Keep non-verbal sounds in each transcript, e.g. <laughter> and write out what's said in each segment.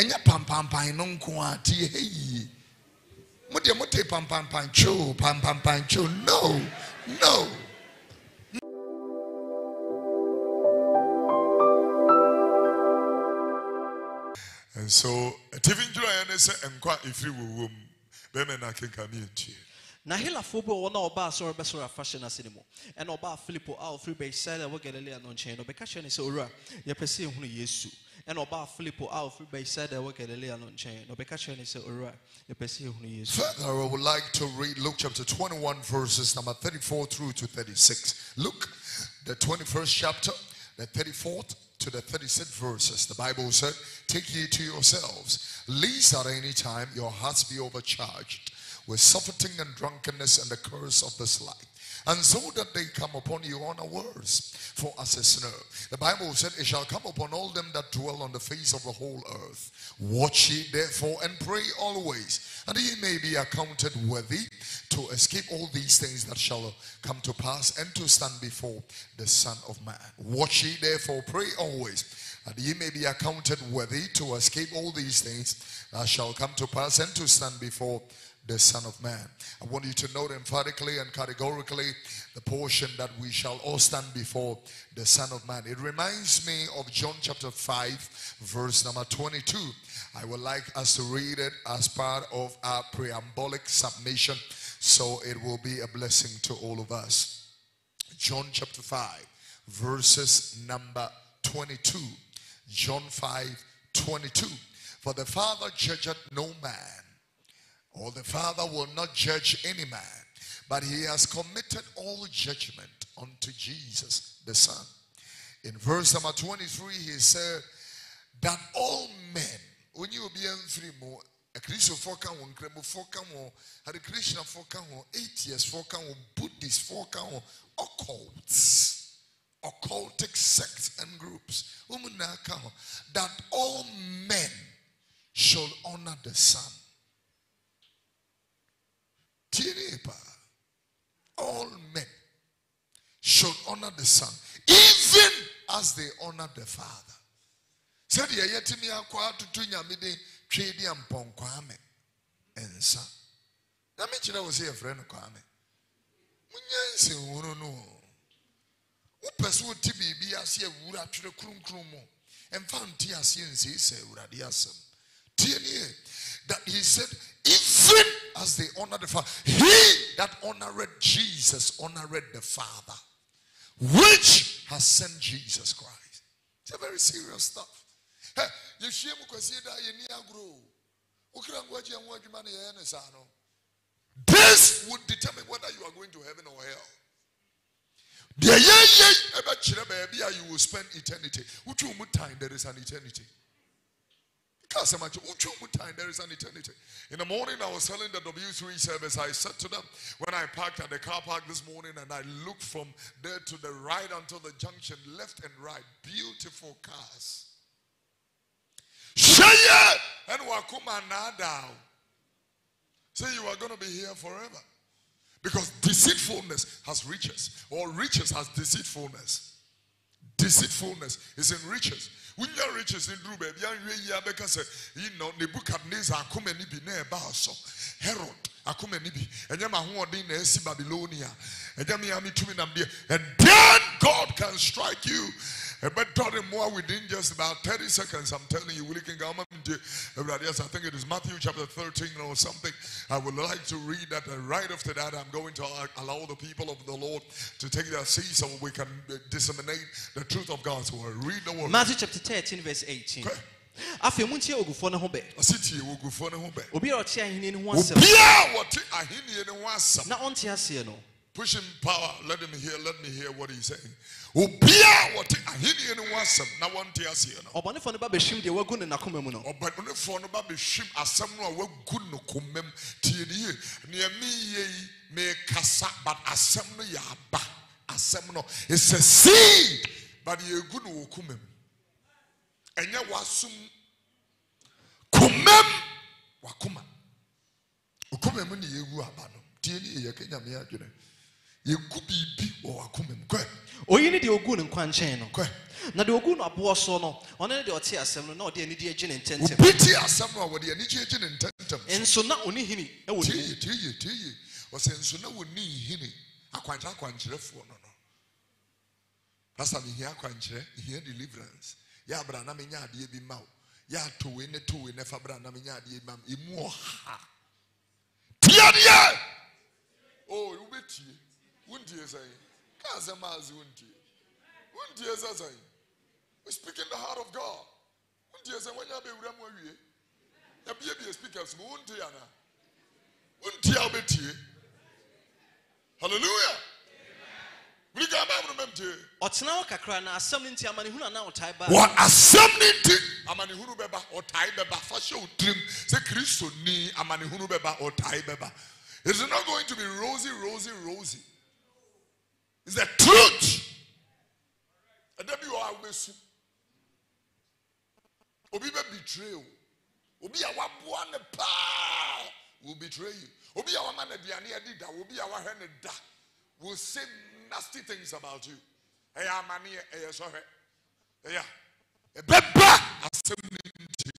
ɛnyɛ pampampan no nko a tie ha yie. Mo deɛ mote pampampan kyo pampampan kyo no no. And so, TV njura ne sɛ nkwa efiri wowom bɛmɛ na kenka ne yɛntie. na helafoɔ bi wɔ na ɔbaa sɛ ɔrebɛsɔre afahyɛ no ase no mu. Ɛna ɔbaa filipo a ɔfiri bɛisaida wɔ galilea no nkyɛn no ɔbɛka kyerɛ no sɛ owura yɛpɛ sɛ yɛhunu yesu ɛna ɔbaa filipo a ɔfiri bɛisaida wɔ galilea no nkyɛn no ɔbɛka kyerɛ no sɛ owura yɛpɛ sɛ yɛhunu Further, I would like to read Luke chapter 21, verses number 34 through to 36. Luke, the 21st chapter, the 34th to the 36th verses. The Bible said, Take heed to yourselves, lest at any time your hearts be overcharged with surfeiting and drunkenness and the curse of this life. And so that they come upon you unawares, for as a snare. The Bible said, It shall come upon all them that dwell on the face of the whole earth. Watch ye therefore and pray always, and ye may be accounted worthy to escape all these things that shall come to pass and to stand before the Son of Man. Watch ye therefore, pray always, and ye may be accounted worthy to escape all these things that shall come to pass and to stand before the Son of Man. I want you to note emphatically and categorically the portion that we shall all stand before the Son of Man. It reminds me of John chapter 5, verse number 22. I would like us to read it as part of our preambolic submission, so it will be a blessing to all of us. John chapter 5, verses number 22. John 5, 22. For the Father judgeth no man or the Father will not judge any man, but he has committed all judgment unto Jesus the Son. In verse number 23, he said that all men, when you be free more, a Christian for can one, Kremo for can one, a Christian for can one, atheists for can one, Buddhist for can one, occults, occultic sects and groups, that all men shall honor the Son. Tiripa. All men should honor the Son, even as they honor the Father. Sɛdeɛ yɛtumi akɔ atoto nyame de twe di mpɔnkwame nsa. Na mekyerɛ wo sɛ yɛfrɛ no kwame. Munya nsɛnhunu no o. Wopɛ sɛ wote biribi ase awura twerɛ kronkron mu. Ɛmfa nte aseɛ nsiesie awurade asɛm. Tie that he said, even as they honor the Father, he that honored Jesus honored the Father, which has sent Jesus Christ. It's a very serious stuff. This would determine whether you are going to heaven or hell. A you will spend eternity. Mu time there is an eternity. Because I'm actually- Uchu time, there is an eternity. In the morning, I was telling the W3 service, I said to them, when I parked at the car park this morning and I looked from there to the right until the junction, left and right, beautiful cars. Shaya and Wakuma. Say you are going to be here forever. Because deceitfulness has riches, or riches has deceitfulness. Deceitfulness is in riches. When your riches in Drew, baby, you are because uh, you know Nebuchadnezzar akuma ni bi na eba so Herod akuma ni bi enye ma ho odin na esi Babylonia enye me ami tumi nam there and then God can strike you but done more within just about 30 seconds. I'm telling you, we can go. Yes, I think it is Matthew chapter 13 or something. I would like to read that. And right after that, I'm going to allow the people of the Lord to take their seats so we can uh, disseminate the truth of God's word. Read the word. matthew chapter 13 verse 18 Okay. afei montie ogufoɔ no ho bɛ Asitie wo gufoɔ ne ho bɛ. obi a ɔte ahenni no ho asɛm a wɔte ahenni ho asɛm. na ɔnte aseɛ no Push him power. Let him hear. Let me hear what he's saying. Obiara wɔte ahenni ne ho asɛm na wɔnte aseɛ no. ɔbɔnefoɔ no ba bɛhwim deɛ wagu ne nakoma mu no. Ɔbɛnefoɔ no ba bɛhwim asɛm no a wagu no komam tie ne yie nea meyɛ yi mekasa but asɛm no yɛ aba. Asɛm no it's a seed but yɛgu no wɔ komam ɛnyɛ w'asom. Komam wakoma. Okoma mu ne yɛgu aba no. Tie ne yie yɛka nyame adwene yɛgu biribi wɔ wakoma mu kɔ oyi ne deɛ ogu ne nkwa no. Kɔ na deɛ ogu no aboɔ so no ɔno ne deɛ ɔte asɛm no na ɔde anigye agye ne ntɛntɛm obi te asɛm no a wɔde anigye agye ne ntɛmtɛm nso na ɔne hini ɛwɔ ne mu yie tie yie tie yie ɔsɛ nso na wɔni nhini akwankyerɛ akwankyerɛfoɔ no no. Pastor mehia akwankyerɛ mehia deliverance. Yɛ abra na menya adeɛ bi ma wo yɛ ato wei ne to wei ne fa bra na menya adeɛ bi ma wo ɛmu ɔha tie adeɛ o wobɛtie wontie sɛn ka asɛm a ase wontie wontie sɛ sɛn we speak in the heart of god. Wontie sɛ wanya bɛwura mu awie yɛbiebie speakers mu wontie anaa wontie a wobɛtie hallelujah. Wurika bible no mɛmtie ɔtena hɔ kakra na asɛm no nti amanehunu ana ɔtae baa wɔ asɛm no nti amanehunu bɛba ɔtae bɛba fa hyɛ wo tirim sɛ kristoni amanehunu bɛba ɔtae bɛba it is not going to be rosy rosy rosy it's the truth. Ɛda bi wɔ a wobɛsu obi bɛ betray o obi a waboa ne paa will betray you. Obi a wama no aduane adi da obi a wahwɛ ne da. Will say nasty things about you. Ɛyɛ amanneɛ ɛyɛ sɔhwɛ ɛyɛ ɛbɛba asɛm no nti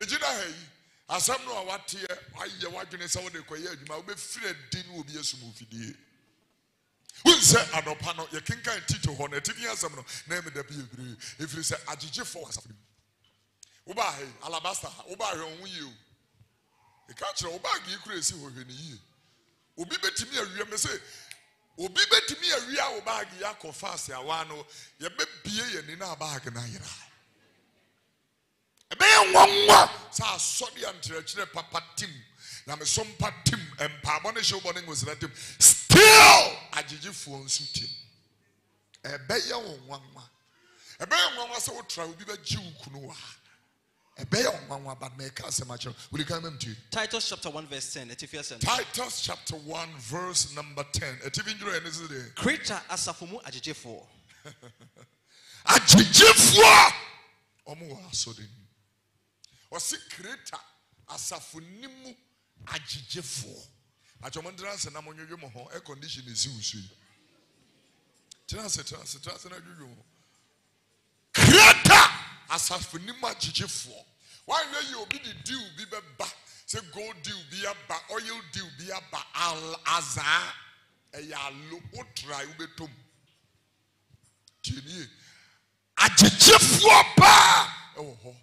yɛgyina ha yi asɛm no a wateɛ wayɛ wadwene sɛ wode kɔyɛ adwuma wobɛfiri adi no obi asum wo fidie wonsɛ anɔpa no yɛkenkan tito hɔ no atifi asɛm no na ɛmeda bi yɛbree ɛfiri sɛ agyegyefoɔ asafo no mu wobaa yi alabasta wobaa hwɛ wo ho yie o. Ɛka kyerɛ wo baage yi kora ɛsi hɔ hwɛ ne yie obi bɛtumi awie me sɛ obi bɛtumi awie wo baage yi akɔ faase awa no. Yɛbɛbie yɛ ni na baage no ayera ɛbɛyɛ nwanwa sɛ asɔde a nkyerɛkyerɛ papa tim. Nyameso mpa tim mpaabɔ ne hyew bɔ ne ngosira tim. Still agyegyefoɔ nso tim. Ɛbɛyɛ wo nwanwa ɛbɛyɛ nwanwa sɛ wotra obi bɛgye wo kunu wɔ ha ɛbɛyɛ wo nwanwa but mɛka asɛm akyerɛ wode ka mam tie titus chapter 1 verse 10 ɛtifi asɛm Titus chapter 1, verse number 10. Ativi ndwira ɛne sɛ deɛ, kreta asafo mu agyegyefoɔ <laughs> agyegyefoɔ agyegyefoɔ atwa mo ntena ase na mo nwodwo mo ho air condition esi so yi tena ase tena ase tena ase na dwodwo mo. Kreta! Asafo ni mu agyegyefoɔ wahwɛ yi obi de deal bi bɛba sɛ gold deal bi aba oil deal bi aba al azaa ɛyɛ alo wotra wobɛtɔ mu tie nie agyegyefoɔ paa ɛwɔ hɔ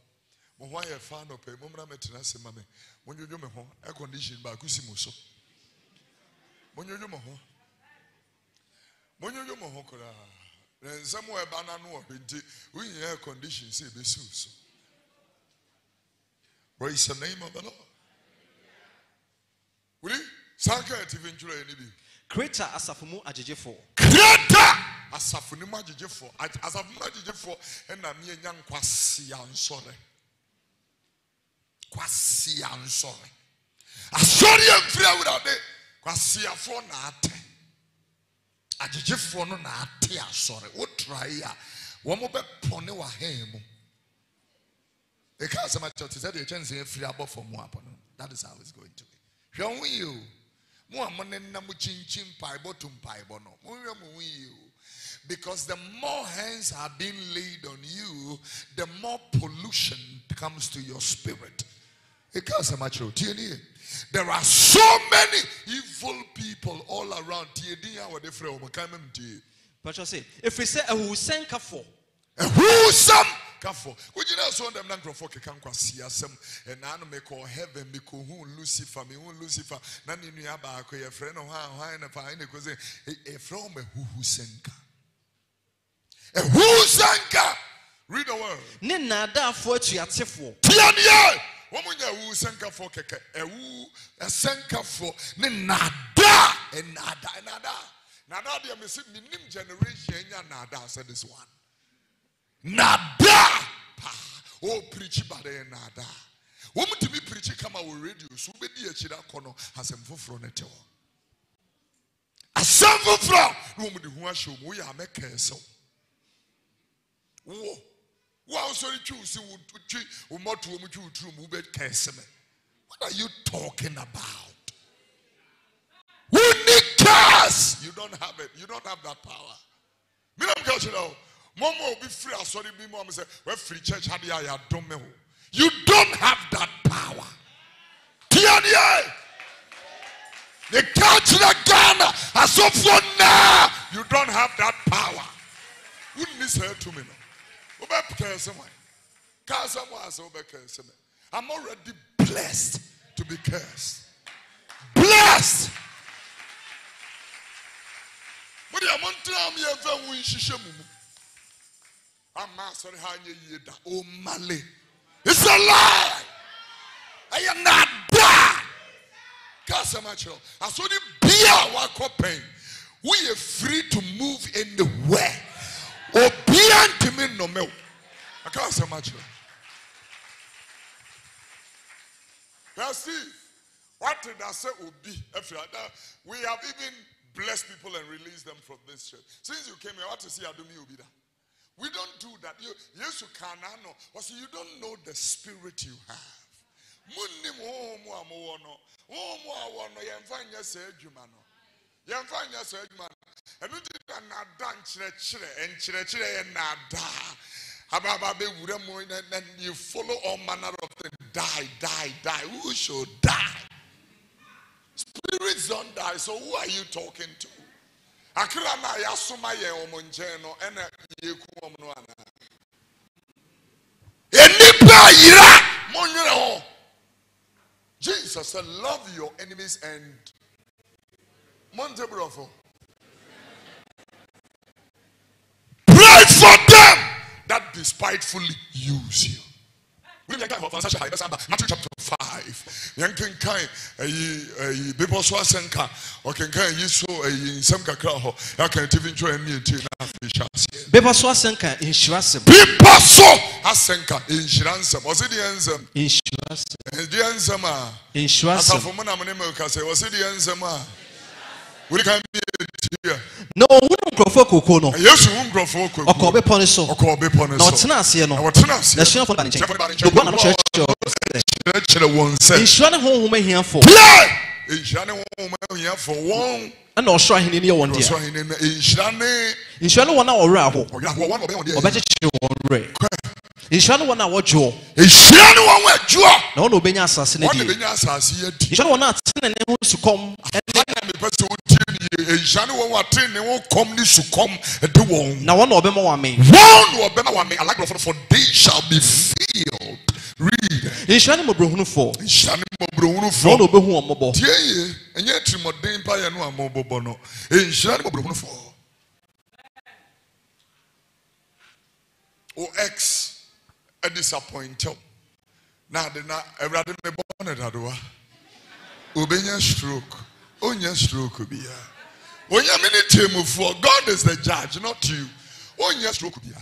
mo ho ayɛ fa nɔpɛ mommra mɛtena ase ma me monwodwo me ho air condition baako si mo so monwodwo mo ho. Monwodwo mo ho koraa na nsɛm a ɛba no ano ɔhwɛ nti wohia air condition sɛ ɛbɛsi wo so praise the name of the lord. Wuri saa ka atifi ntwerɛ ni bi? Kreta asafo mu agyegyefoɔ kreta asafo ne mu agyegyefoɔ Ag- asafo mu agyegyefoɔ ɛna mmiɛnya nkwasia nsɔre kwasia nsɔre asɔre amfiri awurade. Kwasiafoɔ na ate agyegyefoɔ no na ate asɔre. Wotrae a wɔn bɛpɔne w'ahan mu. Ɛka asɛm akyerɛ te sɛ deɛ kyɛnsee afiri abɔ fam mu apɔ no that is how it's going to be. Hwɛ ho yie o. Mo a mo ne nam kyinkyin mpaebɔ to no monhwɛ mo ho yie o. Because the more hands are being laid on you the more pollution comes to your spirit there are so many evil people all around. Tie din a wɔde frɛ wɔn kan mam tie patwɛ sɛ ɛfiri sɛ ahuhusɛnkafoɔ ɛhusam kafo wogyina so dɛm na nkurɔfoɔ keka nkwasi asɛm ɛnaa no mekɔ heaven mekɔhu lucifer mehu lucifer. Na ne nua baako yɛfrɛ no hwan hwan na fa ne kɔ sɛ ɛ- yɛfrɛ wɔm ahuhu sɛnka ɛhu sɛnka read the word. Ne atuatefoɔ tianeɛ wɔn nyɛ ɛhu sɛnkafoɔ kɛkɛ ɛhu ɛsɛnkafoɔ ne nada ɛnada ɛnada nada. Deɛ mesi menim generation nada sɛ this one. Nada paa o pirikyi ba de yɛ nada wɔn tumi pirikyi kama wɔ radio. So wobɛdi akyire akɔ no asɛm foforɔ no te hɔ asɛm foforɔ na wɔn de ho ahyɛ me what are you talking about? Wonni need Yes, you don't have it. You don't have that power. Me nam ka kyerɛ o mɔmɔ obi firi asɔre bi mu a sɛ wafiri church ha deɛ a yɛadome ho you don't have that power. Tiadeɛ ne ka kyerɛ ghana asɔfoɔ naa you don't have that power. Wonni saa tumi no a i'm already blessed to be cursed. Blessed! Mode amontena m yɛmfa wo nhyehyɛ mu mu. Ama asɔre ha nyɛ yie da ɔmale it's a lie! Ɛyɛ nada ka asɛm akyerɛ wo asɔre bia a wakɔ pɛn woyɛ free anywhere obia ntumi nnɔmɛ wo aka asɛm akyerɛ Now, Steve, what did I say? Obi, Efra, now, we have even blessed people and released them from this church. Since you came here, what to see Adumi Obi? We don't do that. You, yes, you can know. But you don't know the spirit you have. You follow all manner of things. Die, die, die. Who should die? Spirits die. So who are you talking to? Akra na yasoma yɛ wɔn nkyɛn no ɛna yeku wɔn no ana. Enipa yira mo ho. Jesus said, "Love your enemies and Monte Brofo. Pray for them that despitefully use you." Matthew chapter five yẹn kankan ẹ̀yí ẹ̀yí bíbọ̀ so asẹ̀nka ọ̀kankan ẹ̀yí so ẹ̀yí nsẹ́m kakra họ yàkàn tv ntwọ́ ẹ̀mí ẹ̀ntì náà fi ṣe àṣẹ. bɛbɔ so asɛnka nhyira sɛm Bíbọ̀ so asẹ̀nka nhyira nsẹ̀m ọ̀sẹ̀ diẹ nsẹ̀m nhyira sɛm diẹ nsẹ̀m a nhyira sɛm asafo mu nam ne mu kasa ọ̀sẹ̀ diẹ nsẹ̀m a wọ́n kan bí ẹ̀tì yẹ na ohun nkurɔfoɔ koko no. Yesu hu nkurɔfoɔ kɔ ɔkɔ bepɔ no so. Ɔkɔ ɔbɛpɔ ne na so. ɔtena aseɛ no. Na wɔtena ase na asuafoɔ ba ne nkyɛn. Asuafoɔ ba ne nkyɛn. obua na no kyerɛkyerɛ kyerɛkyerɛ wɔn sɛ nhyira ne honhom ahiafoɔ Play! nhyira ne wɔn ahiafo wɔn. Ɛna ɔsoro ahenni no yɛ wɔn ɔsɔ dea ahene no nhyira ne nhyira ne wɔn a wɔwerɛ aho ɔyɛ ahoɔ wɔn a ɔbɛyɛ wɔn deɛ ɔbɛkyekyere wɔn werɛ. Nhyira ne wɔn a wɔdwoɔ. Nhyira ne wɔn adwoɔ na wɔn na ɔbɛnya asase no wɔn na die. bɛnya asase yɛ di nhyira ne wɔn a tene ne ho sukɔm mepɛ sɛ wotie ne yie nhyira ne wɔn a tene ne ho kɔm ne sukɔm de wɔn. Na wɔn na ɔbɛma wɔn amee. Wɔn na ɔbɛma wɔn like the for they shall be filled read. Nhyira ne mmɔborɔhunufoɔ. Nhyira ne na wɔn mmɔborɔhunufoɔ. Na ɔbɛhu wɔn mmɔbɔ. Tie yie ɛnyɛ tirimɔden pa yɛ no a mɔbɔbɔ no. Eh, nhyira ne mmɔborɔhunufoɔ. O ex ɛdisappointew na ade na awurade ne bɔ ne dadoa obɛnya stroke. Ɔnya stroke bia. Onyame ne temufoɔ. God is the judge not you. Ɔnya stroke bia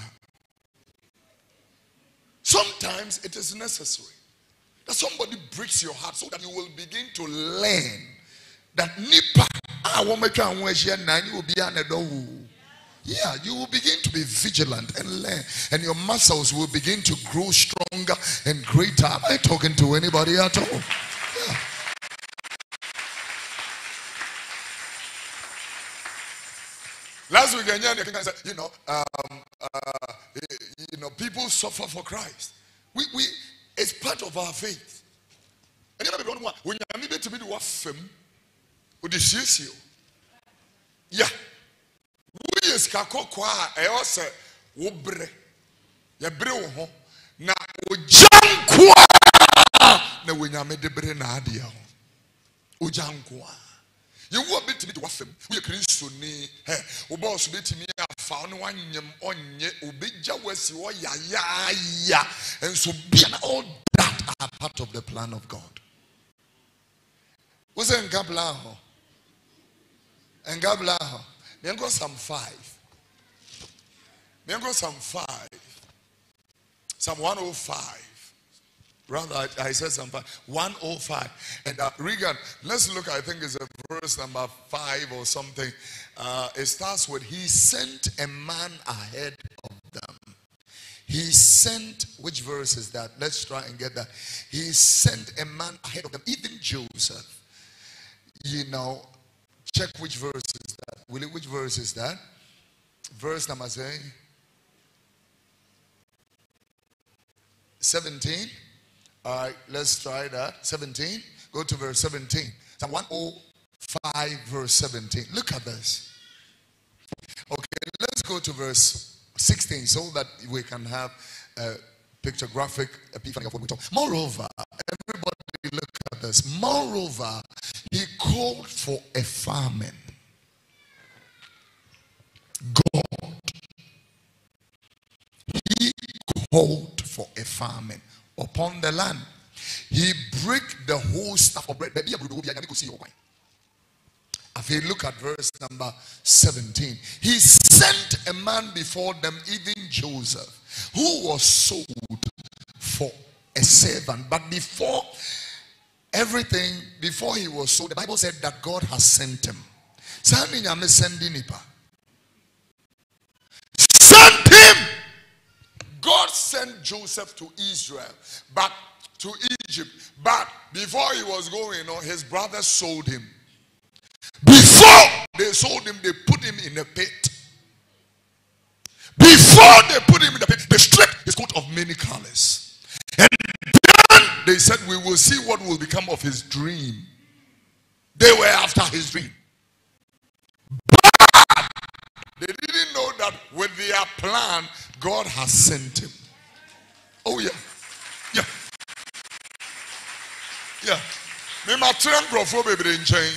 sometimes it is necessary that somebody breaks your heart so that you will begin to learn that nipa a wɔmatwa ho ahyia na ne obiara na ɛdɔ wo yeah, you will begin to be vigilant and learn, and your muscles will begin to grow stronger and greater. Am I talking to anybody at all? Yeah. Last week, I said, you know, um, uh, you know, people suffer for Christ. We, we, it's part of our faith. And you know, when you need to be the wafem, with the you? yeah. woyɛ sika kɔkɔɔ a ɛyɛ sɛ wobrɛ yɛbrɛ wo ho na ogya nko a na wonyame de bere naadeɛ ho ogya nko be yɛwu a bɛtumi de wafam woyɛ kristoni ɛ wobɔɔ so bɛtumi afa wo ne woanyem ɔnyɛ obɛgya wo asi hɔ yayaaya nso bia na all that are part of the plan of god wo sɛ nka plan hɔ nka plan hɔ Mengo Psalm 5. Mengo Psalm 5. Psalm 105. Rather, I, I said 5. 105. And uh, Regan, let's look, I think it's a verse number 5 or something. Uh, it starts with, He sent a man ahead of them. He sent, which verse is that? Let's try and get that. He sent a man ahead of them, even Joseph. You know, check which verse is that. Which verse is that? Verse number say 17. All right, let's try that. 17. Go to verse 17. Psalm 105, verse 17. Look at this. Okay, let's go to verse 16 so that we can have a pictographic epiphany of what we talk. Moreover, everybody look at this. Moreover, he called for a famine. God. He called for a famine upon the land. He break the whole staff of bread. If you look at verse number 17, he sent a man before them, even Joseph, who was sold for a servant. But before everything, before he was sold, the Bible said that God has sent him. Send him. Sent Joseph to Israel, but to Egypt. But before he was going, on, his brothers sold him. Before they sold him, they put him in a pit. Before they put him in the pit, they stripped his coat of many colors. And then they said, We will see what will become of his dream. They were after his dream. But they didn't know that with their plan, God has sent him. Oh, yeah. Yeah. Yeah. Me ma tena nkurɔfoɔ bebree nkyɛn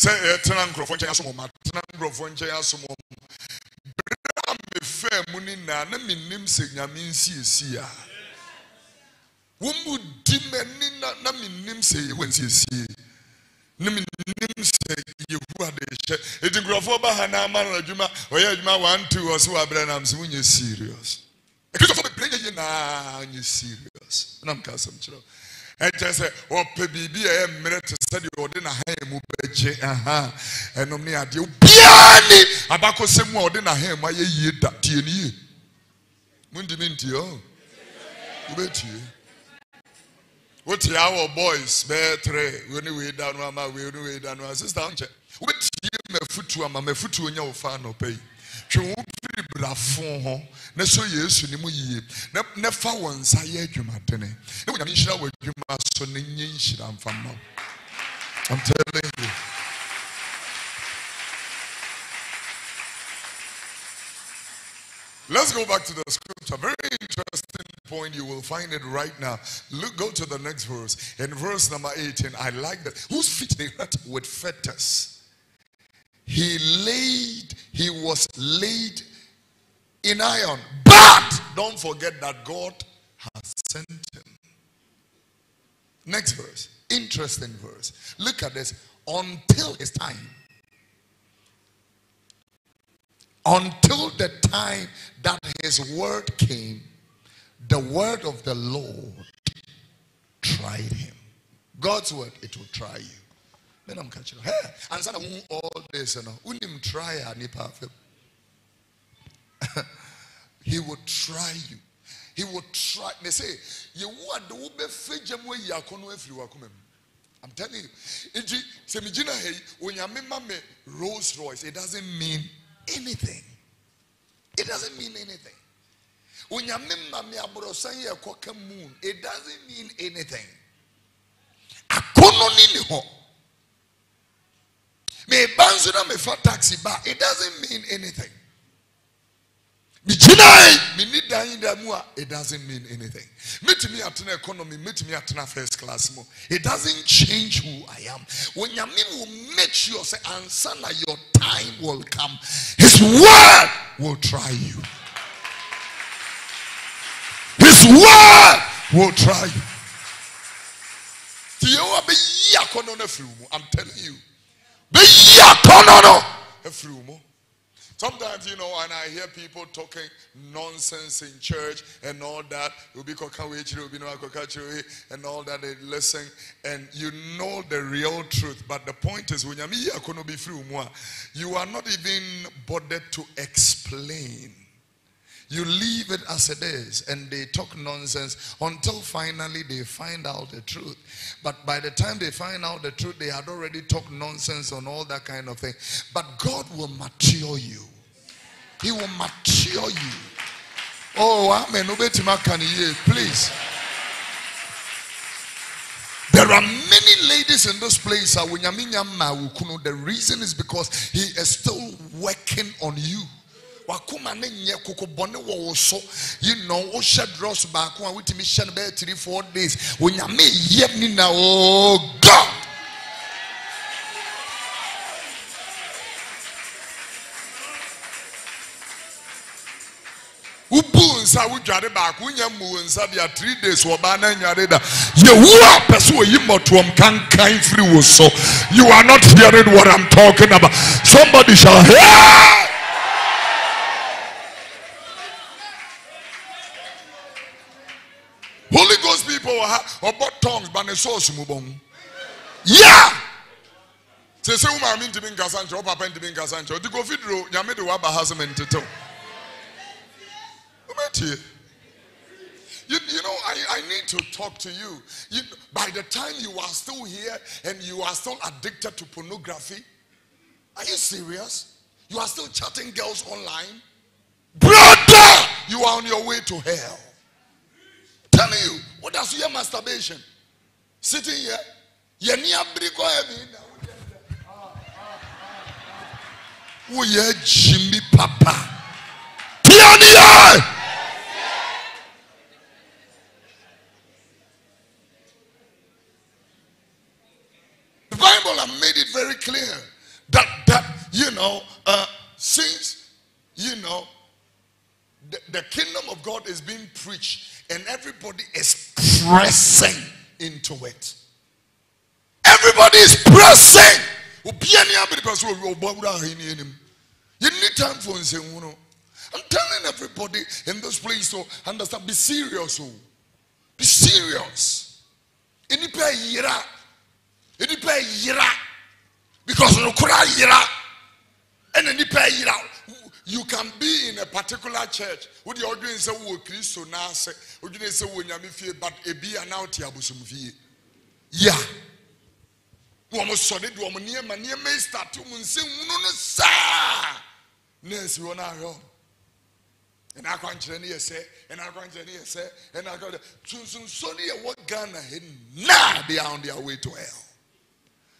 sɛ eh, ɛtena nkurɔfoɔ nkyɛn asom ma tena nkurɔfoɔ nkyɛn asom bere a mefɛɛ mu ne naa na menim sɛ nyame nsiesie a wɔn mu di m'ani na na menim sɛ yɛwɔ nsiesie ne menim sɛ yehu ade hyɛ eti nkurɔfoɔ ba ha na ama no adwuma ɔyɛ adwuma one two ɔsɛ wabrɛ nam sɛ wonyɛ serious ekristofoɔ bebree nyinaa nyɛ serious. Na mka asɛm kyerɛ ɛkyɛ sɛ ɔpɛ biribi a ɛyɛ mmerɛ te sɛdeɛ ɔde n'ahan mu bɛgye aha. Ɛnom ne adeɛ obiara ni abakɔsɛm mu a ɔde n'ahan mu ayɛ yie da tie ne yie muntumi ntie oh. ɔ wobɛtie wotie awɔ boys bɛyɛ tere wei ne wei da no ama wei ne wei da no ama sista nkyɛ wobɛtie mafutuo ama mafutuo nyɛ wo fa anɔpɛ yi twe wo firi brafo ho na so yesu ne mu yie na fa wɔn nsa yɛ adwumadene na wɔnyame nhyira wɔ adwuma so ne nye nhyira mfa mma i'm telling you Let's go back to the scripture. Very interesting point. You will find it right now. Look, go to the next verse. In verse number 18, I like that. Whose feet they hurt with fetters. He laid, he was laid in iron. But don't forget that God has sent him. Next verse. Interesting verse. Look at this. Until his time. Until the time that his word came, the word of the Lord tried him. God's word, it will try you. Then I'm catching. Hey, and son all this, you know, unim try nipa. <laughs> He will try you. He will try. They say, you want the ube fejam we yakono efri wakumem. I'm telling you. Iji semijina hey when you me Rolls Royce, it doesn't mean anything. It doesn't mean anything. When you me abrosan ye koka moon, it doesn't mean anything. Akono nini ho. Me banzuna me fa taxi bar, it doesn't mean anything. Me jinai me need da in mua. It doesn't mean anything. Meet me at an economy, meet me at an first class. It doesn't change who I am. When Yamin will make sure say answer your time will come. His word will try you. His word will try you. I'm telling you. Sometimes, you know, and I hear people talking nonsense in church and all that, and all that, they listen, and you know the real truth. But the point is, when you are not even bothered to explain. You leave it as it is, and they talk nonsense until finally they find out the truth. But by the time they find out the truth, they had already talked nonsense on all that kind of thing. But God will mature you, He will mature you. Oh, amen. Please. There are many ladies in this place. The reason is because he is still working on you. Wakoma ne nyɛ kokobɔne wo so. You know wohyɛ dross baako a wotumi hyɛ three four days. Onyame yam ni na oh god! Wobu nsa wodware baako. Wonya mmu wo nsa deɛ three days wɔbaa na nyare da. Yɛwu a pɛ sɛ oyi mmɔtoɔm so. You are not hearing what i'm talking about. Somebody shall hear holy ghost people ha ɔbɔ tongues ba ne source mu bɔ mu yeah sɛ sɛ wo maame ntimi nkasa nkyɛ wo papa ntimi nkasa nkyɛ ɔde kofi duro nyame de woaba ha sɛ mentetew Wometie. You, you know, I, I need to talk to you. you. By the time you are still here and you are still addicted to pornography, are you serious? You are still chatting girls online? Brother, you are on your way to hell. Telling you, what does your masturbation? Sitting here, you near brick or heavy. Yeah, Jimmy Papa. Pioneer! The Bible have made it very clear that that you know uh, since you know the, kingdom of God is being preached and everybody is pressing into it. Everybody is pressing. So. You need time for nsɛnwuro. I'm telling everybody in this place to understand. Be serious, oh. Be serious. Enipa yira. Enipa yira. Because nukura yira. And enipa yira. You can be in a particular church. What the audience say wo Kristo na ase. Odwene say wo nyame fie but ebi ana oti abosom fie. Yeah. Wɔn sɔre de wɔn nneɛma nneɛma yi start wɔn nsɛm wunu no saa. Nurse wɔn ahwɛ wɔn. ɛna akwankyerɛ no sɛ ɛna akwankyerɛ no yɛ sɛ ɛna akwankyerɛ tunsumso no yɛ wɔ ghana ha na they are on their way to hell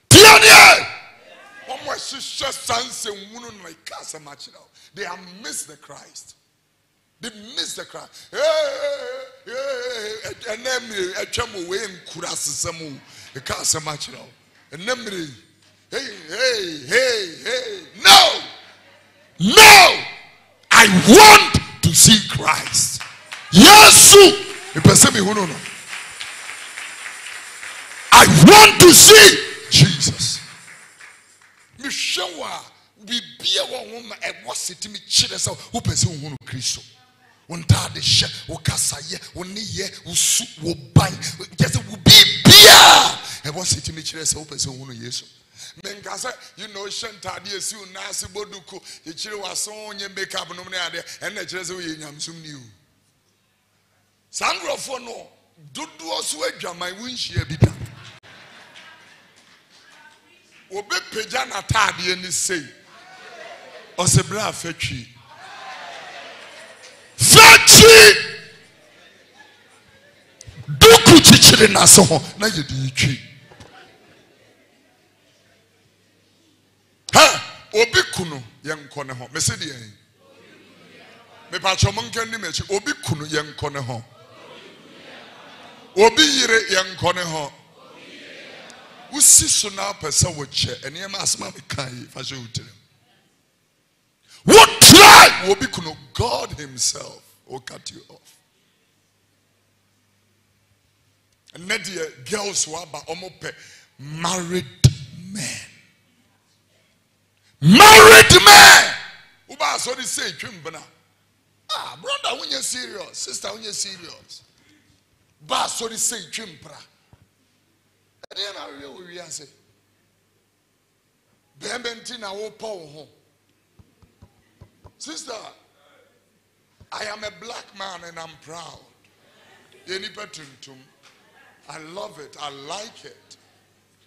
tia neɛ they have missed the christ they missed the christ hey hey hey hey no no i want to see Christ. No. I want to see Jesus. Mehwɛ wo a biribi a wɔ wo ma ɛwɔ seti mi kyerɛ sɛ wopɛ sɛ wohunu kristo. Wo ntaade hyɛ wo kasayɛ wo nneyɛ wo su wo ban kyɛ sɛ wo biribia ɛwɔ seti mi kyerɛ sɛ wopɛ sɛ wohunu yesu. Menka sɛ you know hyɛ ntaade esi wo naase boduku ekyire waso nye makeup nom ne adeɛ. Ɛnna kyerɛ sɛ woyɛ nyamsum ni o saa nkurɔfoɔ no dodoɔ so adwaman wo nhyia bi da obɛpagya n'ataadeɛ ne sei. Ɔsɛ berɛ a fatwi fatwi duku kyikyiri n'ase ho na yɛde yɛtwi. Ha! Obi kunu yɛn nkɔ ne ho. Mesi deɛ mepatwɛ mo nka nim akyi. Obi kunu yɛn nkɔ ne ho. Obi yere yɛn nkɔ ne ho wosi so na apɛ sɛ wokyɛ nneɛma asɛm a meka yi fa hyɛ wo tirim. Wotry! Obi kunu god himself will cut you off. Ɛnɛ deɛ girls waba ɔmo pɛ married men. Married men! Woba asɔre sɛ etwim bena. Ah brother wonyɛ serious sister wonyɛ serious. Ba asɔre sɛ etwim pra sister I am a black man and I'm proud. I love it. I like it.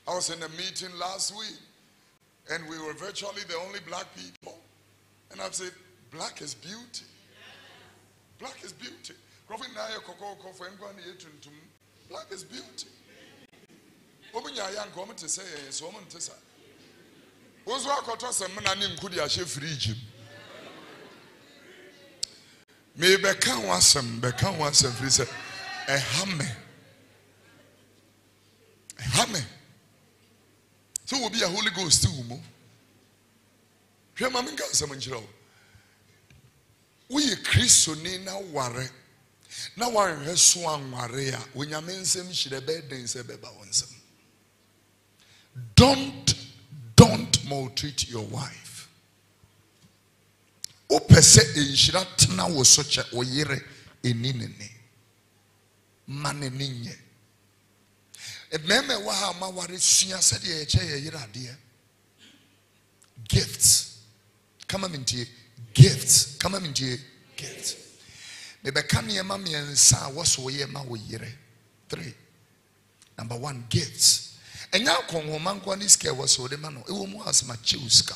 I was in a meeting last week and we were virtually the only black people. And I've said, black is beauty. Black is beauty. Koko Ngwani Yetuntum. Black is beauty. Omunya ya nka ɔmo te sɛ yɛn so ɔmo nte sa. Wo nso akɔtɔ sɛ mena ne sɛ. Sɛ obi a Holy Ghost wo mu. Hwɛ ma menka asɛm nkyerɛ na ware na wanhwɛ so anware a onyame nsɛm hyerɛ bɛyɛ den sɛ. Don't don't maltreat your wife. Wopɛ sɛ nhyira tena wo so kyɛ wo yere ɛni ne ne. Ma ne ne nyɛ. Mmarima ha ma ware sua sɛdeɛ yɛkyɛ yɛ yere adeɛ. Gifts. Kama mi ntie. Gifts. Kama mi ntie. Gifts. Mebɛka nneɛma mmiɛnsa a wɔsɔ wo yɛ ma wo. Three. Number one, gifts. Ɛnyɛ akɔnhoma nkoa ne sika ɛwɔ sɛ wode ma no ɛwɔ mu asɛm akyɛ wo sika.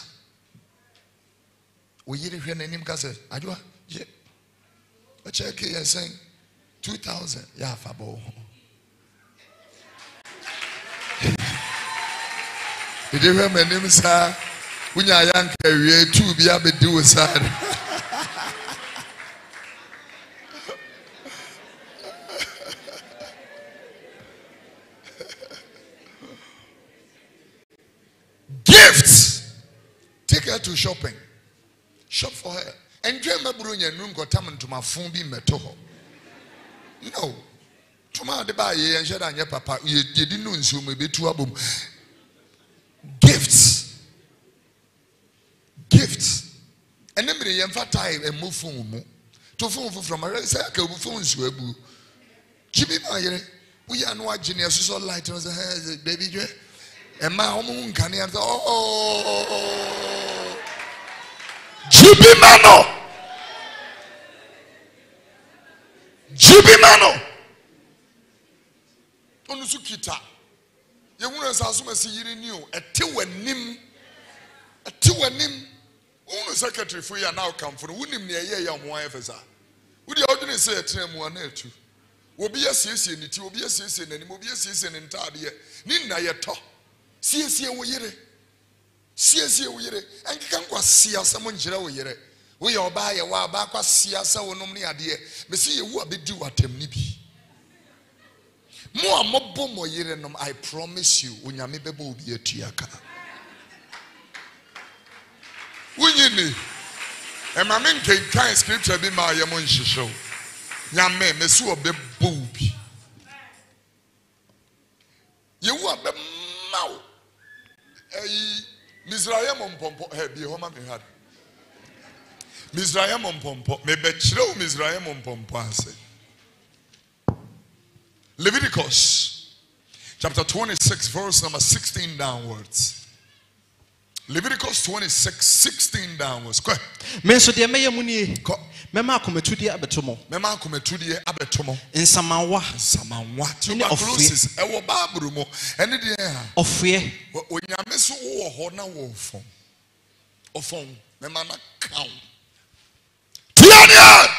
Wo yere hwɛ n'anim ka sɛ adwoa gye. Ɔkyɛ ke yɛ sɛn 2000 yɛ afa bɔ wo ho. Ɛde hwɛ m'anim saa wonya ayɛ anka awie tuu bi abɛdi wo saa no to shopping. Shop for her. Enjoy my bro nya num kotam ntoma fon bi meto ho. No. Toma de ba ye enhye da nya papa ye ye di no nsuo me betu abom. Gifts. Gifts. Ene mere ye mfa tai emu fon mu. To fon foforo ma say aka bu fon nsuo abu. Chibi ma yere. Wo ya no ne so light say hey baby dwe ɛma wɔn mu nkanea sɛ ɔɔ jibi ma no jibi ma no ɔno nso kita. Yɛwura nsa asom asi yiri ni o. Ɛte w'anim. Ɛte w'anim. Wɔn secretary fo yi a na ɔkamfo no wunim nea ɛyɛ yɛ ɔmo ayɛ fɛ saa. Wodi a ɔdwene sɛ ɛtena mu a na ɛtu obi asiesie ne ti obi asiesie n'anim obi asiesie ne ntaadeɛ. Ne nna yɛ tɔ. Siesie wo yere siesie wo yere. Ɛnkeka nkwa si asɛm nkyerɛ wo yere. Woyɛ ɔbaa yɛ wɔ aba akɔ si asɛ wo nom ne adeɛ. Mesi yɛwu a bɛdi w'atam ne bi. Mo a mɔbɔ mɔ yere nom i promise you onyame bɛbɔ bi atua ka wonyi ni? Ɛma me nkenkan scripture bi ma yɛ mo nhyehyɛ wo nyame mesi wɔ bɛbɔ bi. Yɛwu a bɛma wo. Ɛyi misraeɛ mo mpɔmpɔ ɛ bi hɔ ma mi ha misraeɛ mo mpɔmpɔ mebɛkyerɛ wo misraeɛ ase leviticus chapter 26 verse number 16 downwards leviticus 26 16 downwards. Kɔ me nso deɛ mɛyɛ mu nie kɔ mɛma akomatudeɛ abɛto mo mɛma akomatudeɛ abɛto mo nsamanwa. Nsamanwa. Ɛne tuberculosis. ɛwɔ baaburo mu. Ɛne deɛ a Wɔ- onyame so wowɔ hɔ na wɔ fam ɔfam. Mɛma na kaw. Tiadeɛ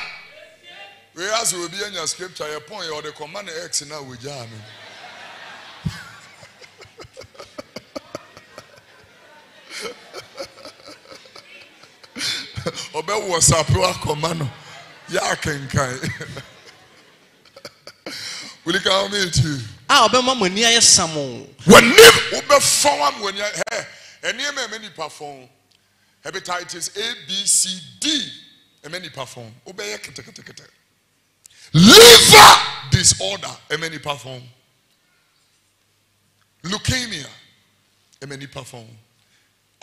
wei asɛ obi anya scripture yɛpɔn yɛ ɔde kɔma ne x na wɔgyaa no ɔbɛ wɔsape akɔma no yɛ akenkan wuli ka mi ti. a ɔbɛ ma mo ni ayɛ samu. wɔnim wobɛ fɔn wa mo ni ayɛ hɛ ɛni ɛmɛ ɛmɛ nipa fɔn hepatitis a b c d ɛmɛ nipa fɔn wobɛ yɛ kɛtɛkɛtɛkɛtɛ liver disorder ɛmɛ nipa fɔn leukemia ɛmɛ nipa fɔn.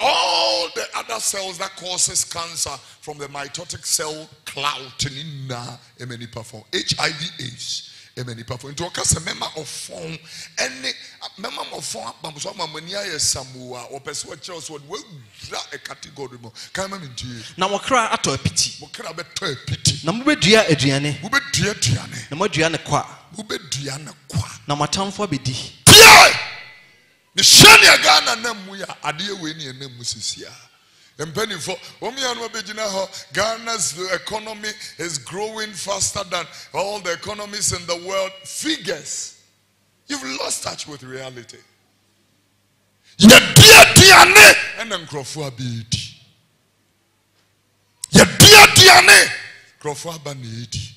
All the other cells that causes cancer from the mitotic cell ɛmɛ nipa fɔn hiv aids ɛmɛ nipa fɔn nti ɔka sɛ mɛma ɔfɔn ɛne mɛma ma ɔfɔn abam so ama mo ani ayɛ samu a ɔpɛ sɛ ɔkyerɛw so ɔde wɔawura a category mu kan ma mi ntie na wɔkra atɔ apiti mo kra bɛtɔ apiti na mobɛdua aduane wobɛdua aduane na moadua ne kwa. Wobɛdua ne kwa. Na moatamfoɔ abɛdi tie ne nea ghana nam mu yɛ adeɛ wei ne ɛnam mu sisia. Mpanimfoɔ wɔn ghana's economy is growing faster than all the economies in the world figures. You've lost touch with reality. Yɛdi aduane ɛna nkurɔfoɔ abɛɛdi yɛdi aduane nkurɔfoɔ aba na ɛdi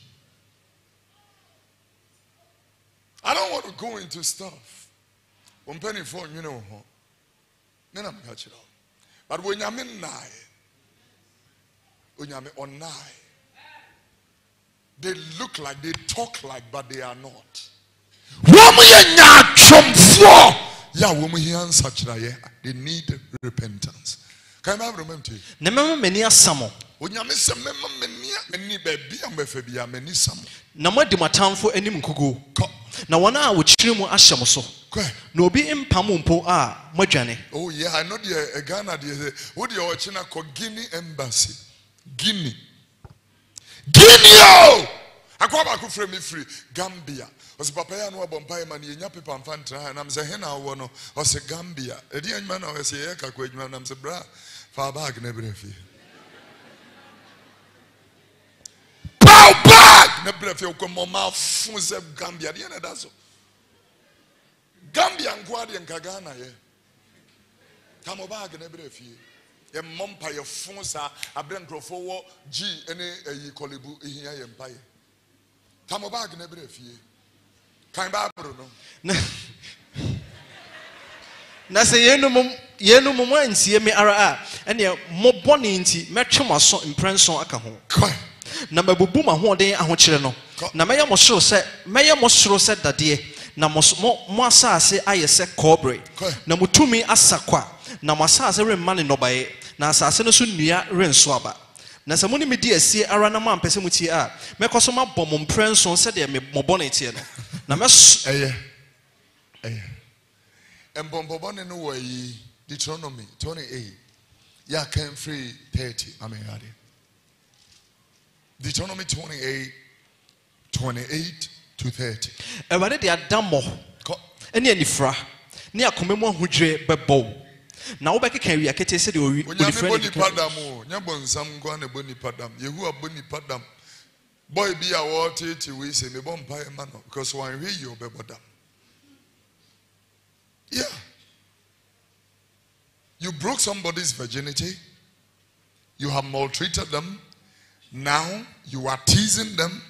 I don't want to go into stuff. Wɔn mpanimfoɔ nwene wɔ ho. Ne na meka kyerɛ. But wɔnyame nnae. Onyame ɔnnae. They look like, they talk like, but they are not. Wɔn yɛ nyaatwomfoɔ. Yɛ a wɔn hia nsakyerɛeɛ. They need repentance. Kan bá abirɛ mɛm tie. na mɛma m'ani asa mo Onyame sɛ mɛma m'ani m'ani baabi a mbɛfɛ bi a m'ani sa mo. na moadi mo atamfo anim nkukuo Kɔ na wɔn a wɔkyiri mu ahyɛ mo so kɔ. Na obi mpam mpo a moadwane Oh yeah, I know the uh, Ghana the what the Ochina kɔ Guinea embassy. Guinea. Guinea o Akwa ba ko frɛ me free Gambia. Ɔsɛ papa a no abɔ mpae ma ne yɛnya pepa mfa ntena ha nam sɛ he na no ɔsɛ Gambia. Ɛdi adwuma na ɔsɛ yɛ kakɔ adwuma nam sɛ bra fa bag na brɛ fie. Pow bag na brɛ fie ko mɔma fu sɛ Gambia deɛ na ɛda so. Gambia nko adeɛ nka Ghana yɛ. Tamo bag na brɛ fie. Yɛmmɔ mpa yɛ fo saa aberɛ nkurɔfoɔ wɔ gyi ne ayi kɔlebu ehia yɛ mpa yɛ. Tamo bag na brɛ fie. Kan baaburo no. na sɛ yɛnum yɛnum mo ansie me ara a ɛneɛ ne nti mɛtwe mo aso mprɛnson aka ho na mabubu mo ahoɔden ahokyere no na mɛyɛ mo soro sɛ mɛyɛ mo soro sɛ dadeɛ na mo so- mo mo asase ayɛ sɛ kɔɔbere Kɔ. na mo tumi asa kwa na mo asase remma ne nnɔbaeɛ na asase no so nnua renso aba na sɛ mo ne me di asie ara na moampɛ sɛ motie a mɛkɔ so mabɔ mo mprɛnson sɛdeɛ me- mo bɔne teɛ no na mɛs Ɛyɛ. Ɛyɛ. Mbɔmbɔbɔne no wɔ yi Deuteronomy 28. Yeah, came 30. I mean, Deuteronomy 28, 28 to 30. awurade de ada mmɔ Kɔ. ne anifra ne akoma mu ahodwire bɛbɔ na wobɛkeka awia ketee sɛdeɛ owi- Onyame onifirani bɔ keka- nipa dam o. Nyɛ bɔ nsam nkoa na bɔ nipa dam. Yehowa bɔ nipa dam. Boy bi a wɔtete wei sɛ mebɔ mpaeɛ ma no because wanhwɛ yie ɔbɛbɔ dam. Yeah. You broke somebody's virginity. You have maltreated them. Now you are teasing them.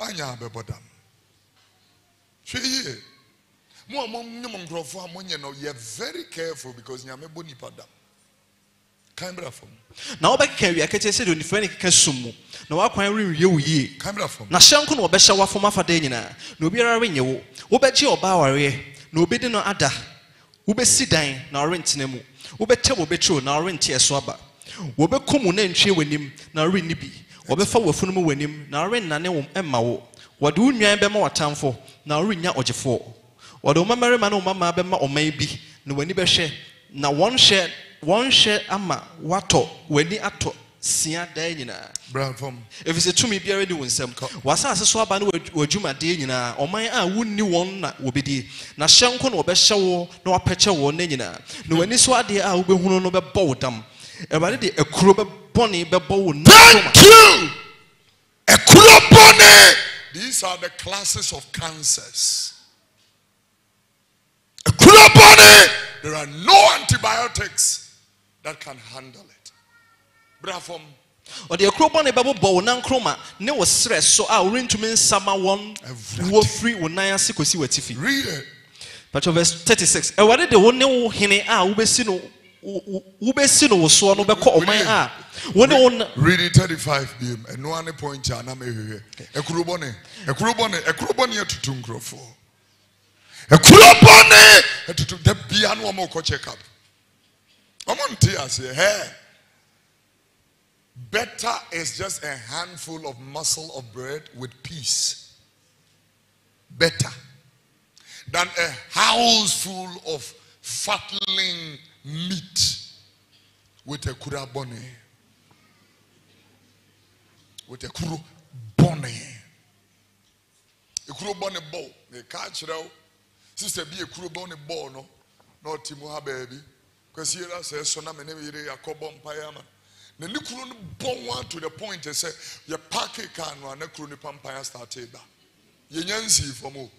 Anya abɛbɔ dam. Hwɛ yie. Mo a mo nyom nkurɔfoɔ a mo nyɛ no, yɛ very careful because nyame bɔ nipa dam. Kan bra fam. na wobɛkeka awia ketee sɛdeɛ onifirani keka sum mu na wakwan renwie wo yie Kan bra fam. na hyɛ nko na wɔbɛhyɛ wafom afadan nyinaa na obiara renyɛ wo wobɛgye ɔbaa awareɛ na obɛdi no ada wobɛsi dan na ɔrentena mu wobɛtɛ wo bɛturo na ɔrente ɛso aba wɔbɛkɔ mu nantwie w'anim na ɔrenni bi wɔbɛfa w'afunumu w'anim. Na ɔrennane wo mma wo. Wɔde wo nnwan bɛma w'atamfo na ɔrennya ɔgyefoɔ. Wɔde wo mmabarima ne wo mmamaa bɛma ɔman bi na w'ani bɛhwɛ. Na wɔn hyɛ wɔn hyɛ ama watɔ w'ani atɔ sia daa nyinaa. Bra fam. ɛfiri sɛ tumi biara di wo nsɛm w'asase so aba ne w'ad- w'adwumadeɛ nyinaa. Ɔman a wonni wɔn na wɔbɛdie na hyɛ nko na wɔbɛhyɛ wo na wapɛkyɛ wɔn no nyinaa. Na w'ani so adeɛ a wobɛhunu no bɛbɔ wo dam awurade de akuro bɛbɔne bɛbɔ wo Thank you. These are the classes of cancers. There are no antibiotics that can handle it. Brafom. ɔde akuro bɔne bɛbobɔ wo nankroma ne wo serɛ so a worentumi nsama wɔn wo firi wo nan ase kɔsi w'atifi Read it. Patro verse 36 awurade de wo ne wo hene a wobɛsi no wobɛsi no wo soɔ no bɛkɔ ɔman a wo ne wo na- Read it 35 bim. And one point here. Na me hehe. Ekulobone. Ekulobone. Ekulobone etutu nkrofo. Ekulobone etutu de bia no mo ko check up. Omo nte ase. Hey. Better is just a handful of muscle of bread with peace. Better than a house full of fattening meat with a kurabone. with a kuro bɔne ekuro bɔ ne bɔl meka kyerɛ wo sista bi ekuro bɔ ne bɔl no? Na ɔte mu ha baabi kwasi yɛrɛ sɛ so na me ne me yere akɔbɔ mpaeɛ ama na ne kuro no bɔ to the point sɛ yɛ paaki kaa no a na kuro ne pampaya start ba yɛnya nsii fam o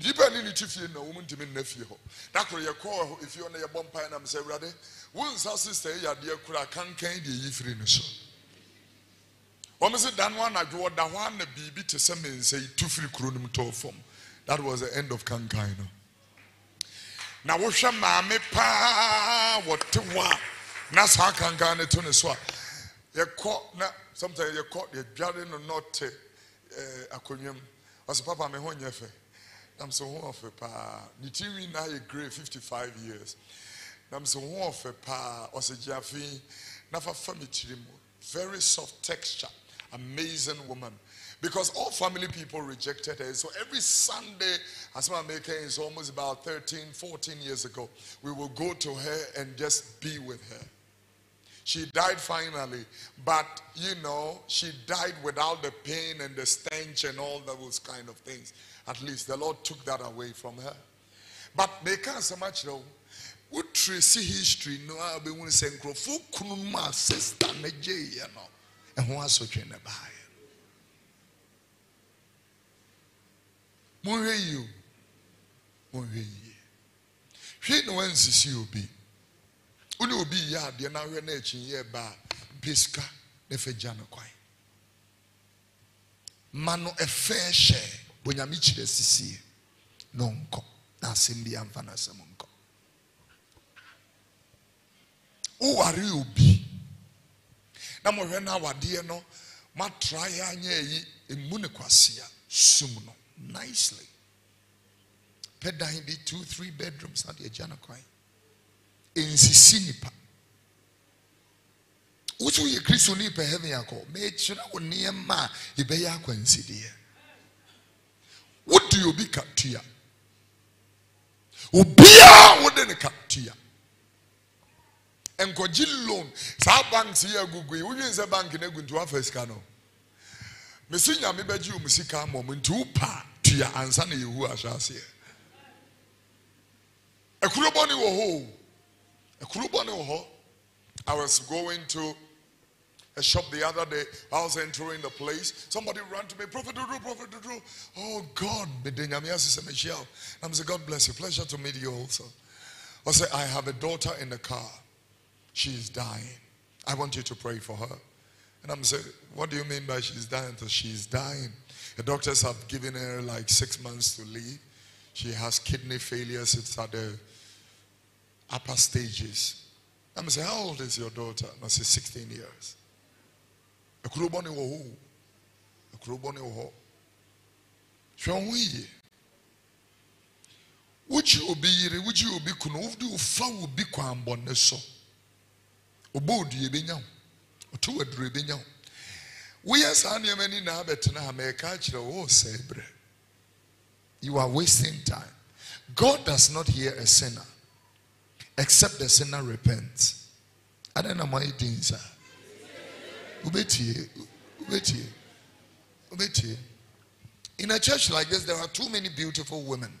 nipa ne ne ti fie na wɔn ntumi nna fie hɔ dakoro yɛ kɔɔ efie hɔ na yɛ bɔ mpaeɛ nam sɛ awurade wɔn nsa sista yɛ adeɛ kura kankan deɛ yi firi ne so. Wɔn sɛ dan no anadwo ɔda hɔ ana biribi te sɛ mmensa yi tu firi kuro no mu tɔɔ that was the end of kankan no na wohwɛ maame paa wɔte hɔ a na saa kankan no to ne so a yɛkɔ na sometimes yɛkɔ yɛdware no nɔte ɛɛ eh, akonnwa mu ɔsɛ papa me ho nyɛ fɛ nam sɛ ho ɔfɛ paa ne tirinwi na ayɛ grey fifty five years. Sɛ ho ɔfɛ paa ɔsɛ gye afei na fafa me tiri very soft texture amazing woman. Because all family people rejected her. So every sunday as my maker is almost about 13 14 years ago we will go to her and just be with her. She died finally, but you know, she died without the pain and the stench and all those kind of things. At least the Lord took that away from her. But they can't so much though. Would tracy history no I'll be one saying for kunuma sister Najay, you know, and who also train a buy. Monhwɛ yi o. Monhwɛ yi. Hwɛ na wansisi obi. Wone obi yɛ adeɛ na ahwɛ na akyi yɛ ba a mpɛ sika na ɛfɛ gya no no onyame kyerɛ sisie na ɔnkɔ na asɛm bi amfa no asɛm nkɔ. Woware obi? Na mohwɛ no awadeɛ no matra yɛ anyɛ ayi ɛmu ne kwasea sum no nicely. Pɛ dan bi two three bedrooms. Na deɛ agya no kwan. nsisi nipa wotu woyɛ kristo ni pɛ heaven akɔ mɛkyerɛ wo nneɛma a yɛbɛyɛ akwansideɛ wode obi ka tua obiara wode ne ka tua nkɔgye loan. Saa banks yi agugu yi wodwen sɛ bank no agu nti woafa sika no. Mesi nyame bɛgye wo mu sika ama mu nti wopa tua ansa na yɛwu ahyɛ aseɛ i was going to a shop the other day. I was entering the place. Somebody ran to me prophet Dodo, prophet Dodo. oh god. Na msɛ god bless you. Pleasure to meet you also. I say i have a daughter in the car. She is dying. I want you to pray for her. And i'm saying what do you mean by she's dying? So she's dying. The doctors have given her like six months to live. She has kidney failures. It's at the upper stages. I'm saying, how old is your daughter? And I say, 16 years. A kuroboni wo ho. A kuroboni wo ho. Hwɛ ho yie. Wogye obi yere, wogye obi kunu, wode wofa obi kwan bɔne so. Wo. Wo. Saa na abɛtena ha mɛka akyerɛ wo o oh, sɛ brɛ. You are wasting time. God does not hear a sinner except the sinner repents. I don't know my things. Ubetie, ubetie, ubetie. In a church like this, there are too many beautiful women.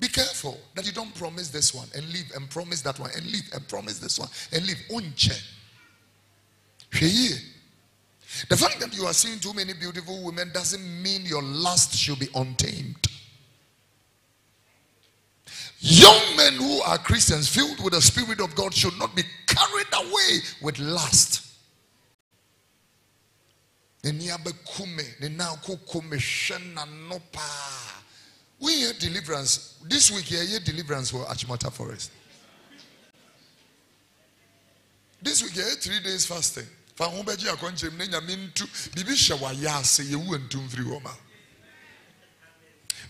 Be careful that you don't promise this one and leave and promise that one and leave and promise this one and leave. Unche. The fact that you are seeing too many beautiful women doesn't mean your lust should be untamed. Young men who are Christians, filled with the Spirit of God, should not be carried away with lust. We hear deliverance. This week, hear deliverance for Achimota Forest. This week, here, three days fasting. Fahubeji akonjem nenya mintu bibi shawa yase yewu entum free woma.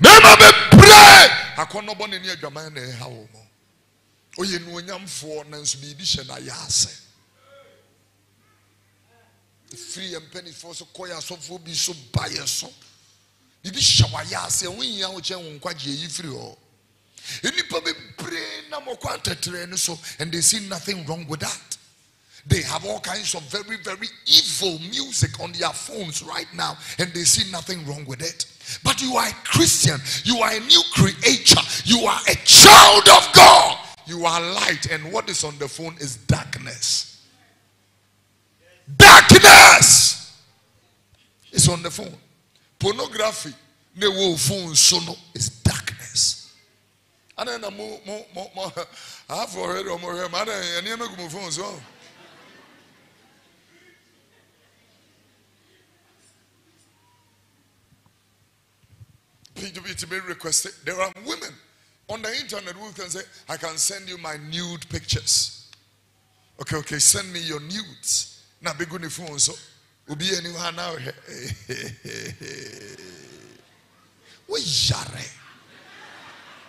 Mema bebree akɔnɔbɔ ne ne adwaman na ɛha wɔ mu ɔyɛ nuonyamfoɔ nanso biribi hyɛ no ase ɛfiri yɛ mpanimfoɔ so kɔ yɛ asɔfoɔ bi so ba yɛ so biribi hyɛ wayɛ ase ɛho nyia wo kyɛn wo nkwagye ɛyi firi hɔ nnipa bebree nam ɔkɔ atɛtrɛ no so and they see nothing wrong with that They have all kinds of very, very evil music on their phones right now, and they see nothing wrong with it. But you are a Christian, you are a new creature, you are a child of God, you are light, and what is on the phone is darkness. Is on the phone. Pornography, the whole phone so no is darkness. I don't know more, more, more, more. I have already more. I don't know any phone so. be requested. There are women on the internet who can say, I can send you my nude pictures. Okay, okay, send me your nudes. Now be good phone so anyone now. We share.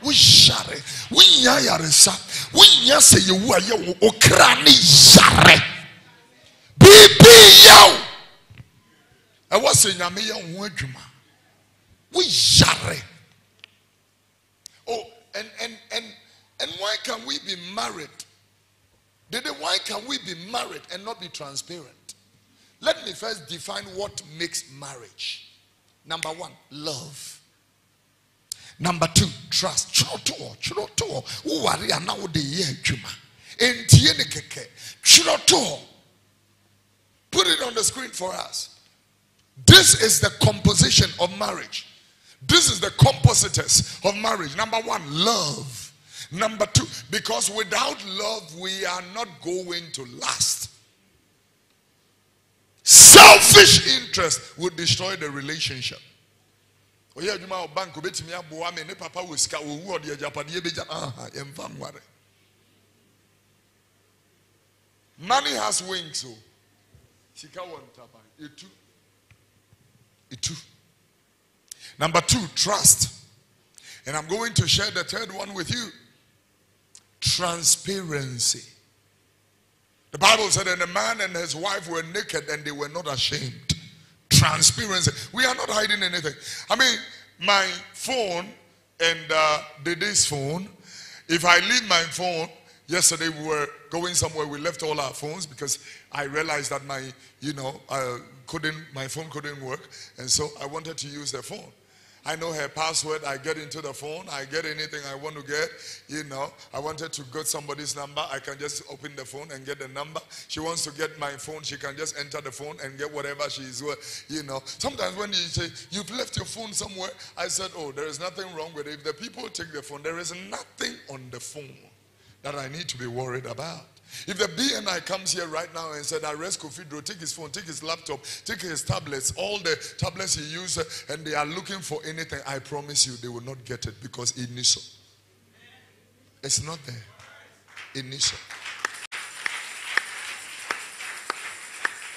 We share. We yare sa. We yase you are you okrani yare. Bibi yo. I was saying, I'm a young woman. We share. Oh, and and and and why can we be married? Dede, Why can we be married and not be transparent? Let me first define what makes marriage. Number one, love. Number two, trust. Chroto, chroto. Uwari anawo de ye adwuma. Entie ne keke. Put it on the screen for us. This is the composition of marriage. This is the compositors of marriage. Number one, love. Number two, because without love, we are not going to last. Selfish interest will destroy the relationship. bank papa money has wings o. Sika wɔ ntaban etu. Etu. Number two trust. And i'm going to share the third one with you. Transparency the bible said and a man and his wife were naked and they were not ashamed transparency. We are not hiding anything. I mean, my phone and uh, Dede's phone, if I leave my phone, yesterday we were going somewhere, we left all our phones because I realized that my, you know, uh, couldn't, my phone couldn't work. And so I wanted to use the phone. I know her password. I get into the phone. I get anything I want to get. You know, I wanted to get somebody's number. I can just open the phone and get the number. She wants to get my phone. She can just enter the phone and get whatever she's, you know. Sometimes when you say, you've left your phone somewhere, I said, oh, there is nothing wrong with it. If the people take the phone, there is nothing on the phone that I need to be worried about. If the BNI comes here right now and said, arrest Kofi take his phone, take his laptop, take his tablets, all the tablets he uses, and they are looking for anything, I promise you they will not get it because initial. It's not there. Initial.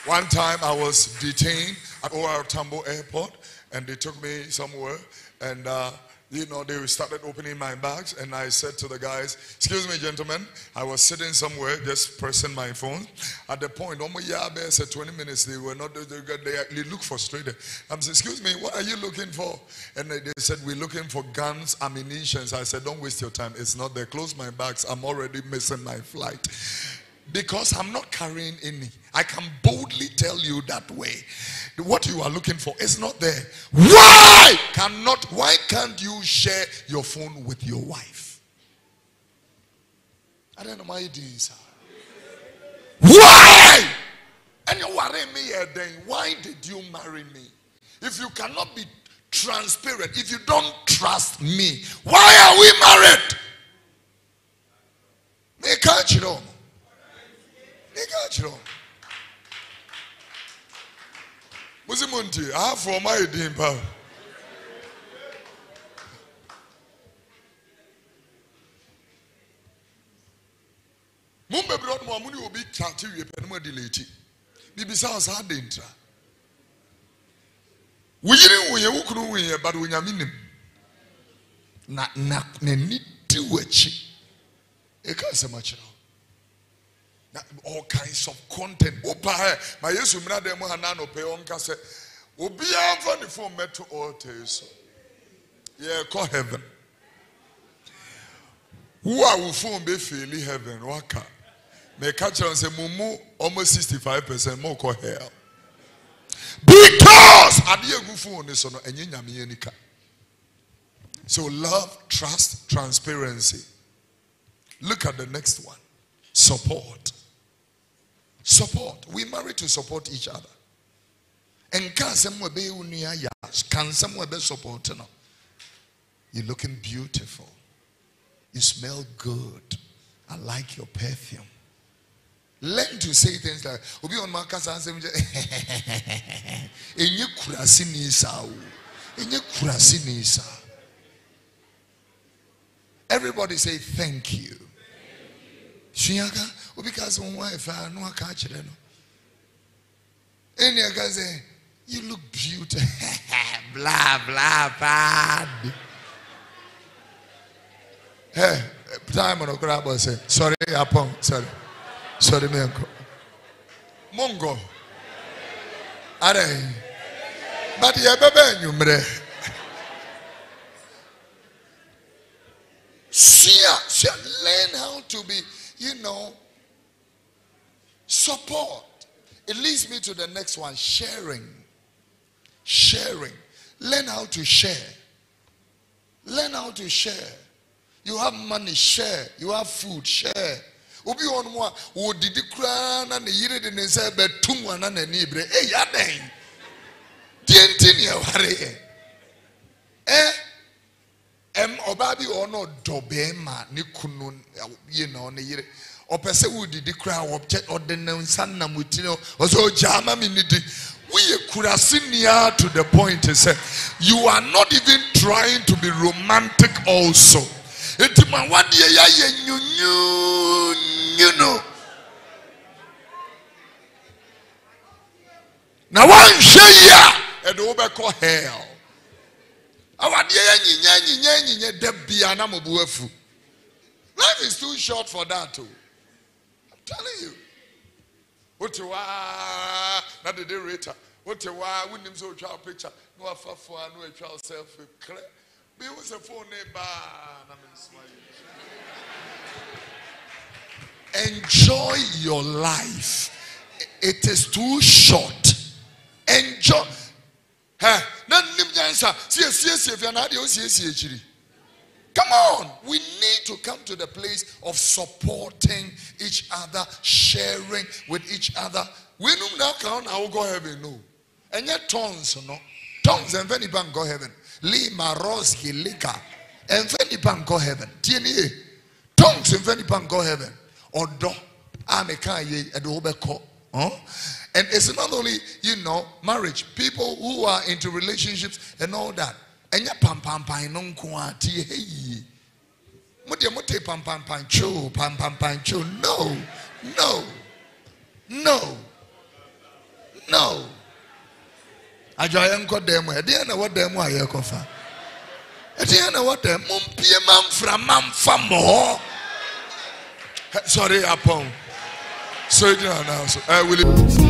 One time I was detained at OR Tambo Airport and they took me somewhere and uh, you know, they started opening my bags, and I said to the guys, Excuse me, gentlemen, I was sitting somewhere just pressing my phone. At the point, almost yeah, I said 20 minutes, they were not, they, they, they look frustrated. I'm saying, Excuse me, what are you looking for? And they, they said, We're looking for guns, ammunition. I said, Don't waste your time. It's not there. Close my bags. I'm already missing my flight because I'm not carrying any. I can boldly tell you that way. What you are looking for is not there. Why cannot why can't you share your phone with your wife? I don't know my ideas. Why? And you worry me eh, then why did you marry me? If you cannot be transparent, if you don't trust me, why are we married? Me can't you know. Nigga kyerɛ mosi mo nti ahafoɔ ma yɛ din pa mo mbɛbrɛ ɔnom a mo ne obi kyate wie pɛ no mo adi lɛti bibisa wo saa de ntra wo yere wuyɛ wo kunu wuyɛ but onyame nim na na n'ani di w'akyi ɛka asɛm akyerɛ all kinds of content. Opa, my yesu mina dem hanano pe onka se obiara fa ne phone meto altar so. Yeah, call heaven. Who are we phone be feeling heaven waka. meka kyerɛ wo sɛ mo almost 65 percent mokɔ hell because adeɛ gu phone ne so no ɛnyɛ nyame anika so love trust transparency look at the next one support support. We marry to support each other. And nsɛm a support no. You're looking beautiful. You smell good. I like your perfume. Learn to say things like obi on o ɛnyɛ kurase everybody say thank you suaka obi ka sɛ wɔn ayɛ fɛ ano aka akyerɛ no. Ɛni aka sɛ you look beautiful. <laughs> Blah blah blah hey time no kora bɔ sɛ sorry apɔn sorry. Sorry me nko mongo are. But yɛ bɛbɛ enyimrɛ sua sua learn how to be you know support. It leads me to the next one sharing. Sharing. Learn how to share. Learn how to share. You have money share. You have food share. Obi a wɔdidi koraa na ne yere de ne n'ani bere eyi adan. Deɛ nti ne ɛware yɛ. Ɛ ɛm ɔbaa bi wɔ no ɔdɔ bɛrima ne kunu yie na ɔne yere. Ɔpɛ sɛ wɔdidi koraa ɔkyɛ ɔde ne nsa nam ti no ɔsɛ ɔgya ama mi ni di. Woyɛ kurase nia to the point sɛ you are not even trying to be romantic also. Eti ma wadeɛ yɛ ayɛ nyunyunyu no. Na wanhwɛ yi a ɛde wobɛkɔ hell awadeɛ yɛ nyinya nyinya nyinya. Da bia na life is too short for that o i'm telling you. Wote waa na dede reta wote waa wonim sɛ otwa wo picture na wafa foa na watwa wo selfie krɛ. Bi wo phone ne baa na mensoma enjoy your life. It is too short. Enjoy Hɛ, akyiri Come on, we need to come to the place of supporting each other, sharing with each other. We know now can I will go heaven, no. And yet tongues, no. Tongues and very bank go heaven. Lima Roski Lika. And very bank go heaven. TNA. Tongues and very bank go heaven. Or do. Ameka ye and obeko. Huh? And it's not only, you know, marriage. People who are into relationships and all that. ɛnyɛ pampampan no nko a tie ha pam pam deɛ mote pampampan kyo pampampan kyo no no no no adwaeɛ nkɔ dan mu ɛdeɛ na wɔ dan mu a yɛrekɔfa ɛdeɛ na wɔ dan mu mpie so gyina naa so ɛ wili.